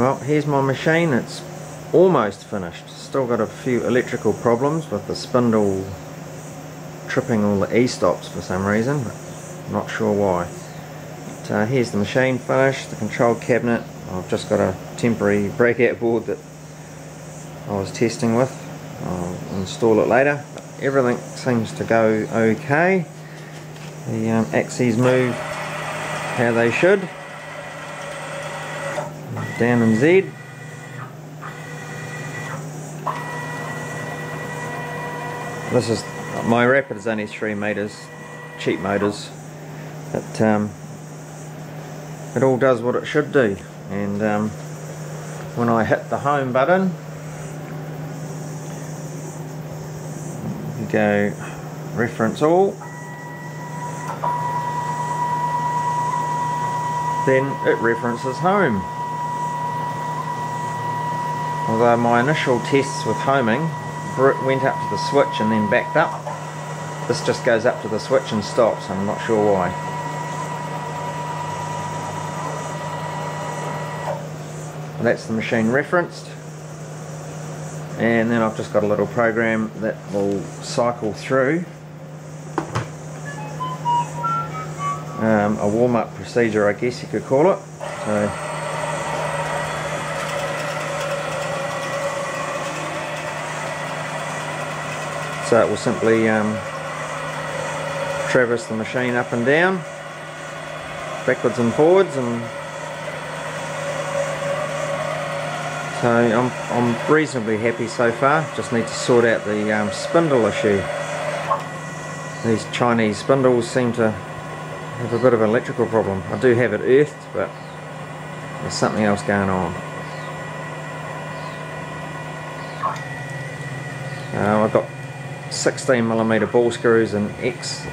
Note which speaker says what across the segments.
Speaker 1: Well, here's my machine. It's almost finished. Still got a few electrical problems with the spindle tripping all the e-stops for some reason, but not sure why. But, uh, here's the machine finished, the control cabinet. I've just got a temporary breakout board that I was testing with. I'll install it later. But everything seems to go okay. The um, axes move how they should. Down in Z. This is my Rapid is only three meters, cheap motors, but um, it all does what it should do. And um, when I hit the home button, you go reference all, then it references home. Although my initial tests with homing went up to the switch and then backed up. This just goes up to the switch and stops. I'm not sure why. that's the machine referenced. And then I've just got a little program that will cycle through um, a warm-up procedure I guess you could call it. So So it will simply um, traverse the machine up and down, backwards and forwards and so I'm, I'm reasonably happy so far, just need to sort out the um, spindle issue. These Chinese spindles seem to have a bit of an electrical problem. I do have it earthed but there's something else going on. Uh, I've got 16 millimeter ball screws in X,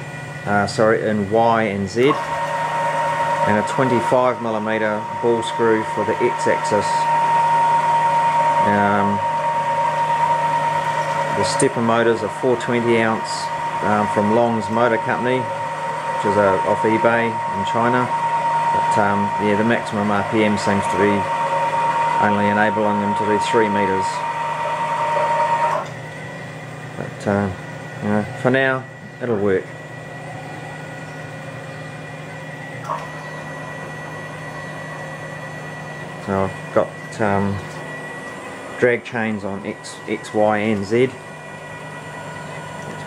Speaker 1: uh, sorry, in Y and Z, and a 25 millimeter ball screw for the X-axis. Um, the stepper motors are 420 ounce um, from Long's Motor Company, which is uh, off eBay in China. But um, yeah, the maximum RPM seems to be only enabling them to do 3 meters. But uh, you know, for now, it'll work. So I've got um, drag chains on X, X, Y and Z. It's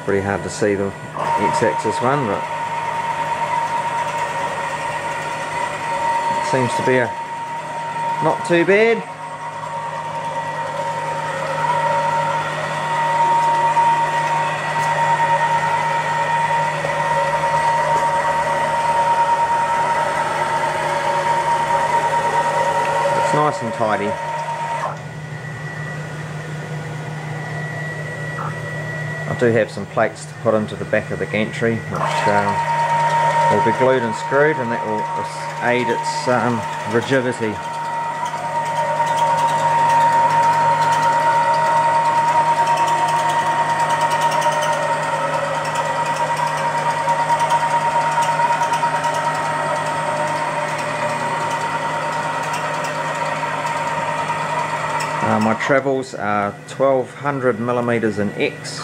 Speaker 1: pretty hard to see the X-axis one, but it seems to be a not too bad. Nice and tidy. I do have some plates to put into the back of the gantry which uh, will be glued and screwed and that will aid its um, rigidity. Uh, my travels are 1200 millimeters in X,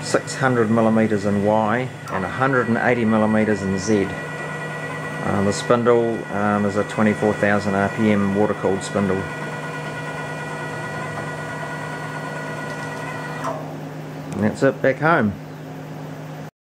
Speaker 1: 600 millimeters in Y, and 180 millimeters in Z. Uh, the spindle um, is a 24,000 RPM water cooled spindle. And that's it back home.